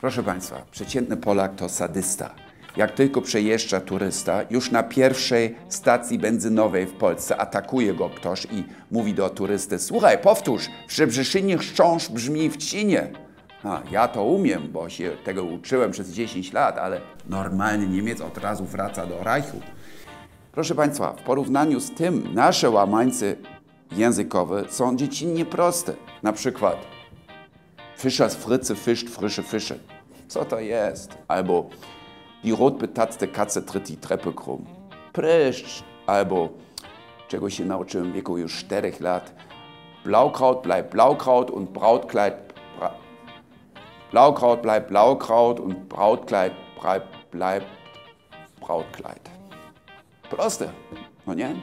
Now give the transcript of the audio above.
Proszę Państwa, przeciętny Polak to sadysta. Jak tylko przejeżdża turysta, już na pierwszej stacji benzynowej w Polsce atakuje go ktoś i mówi do turysty: Słuchaj, powtórz, w Szczebrzeszynie chrząszcz brzmi w Cinie. A, ja to umiem, bo się tego uczyłem przez 10 lat, ale normalny Niemiec od razu wraca do Reichu. Proszę Państwa, w porównaniu z tym nasze łamańce językowe są dziecinnie proste. Na przykład Fischers Fritze fischt frische Fische. Co to jest? Albo die rotbetatzte Katze tritt die Treppe krumm. Pryszcz. Albo czego się nauczyłem w wieku już 4 lat. Blaukraut bleibt Blaukraut und Brautkleid bra Blaukraut bleibt Blaukraut und Brautkleid bleibt Brautkleid. Proste, no nie?